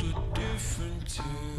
a different tune.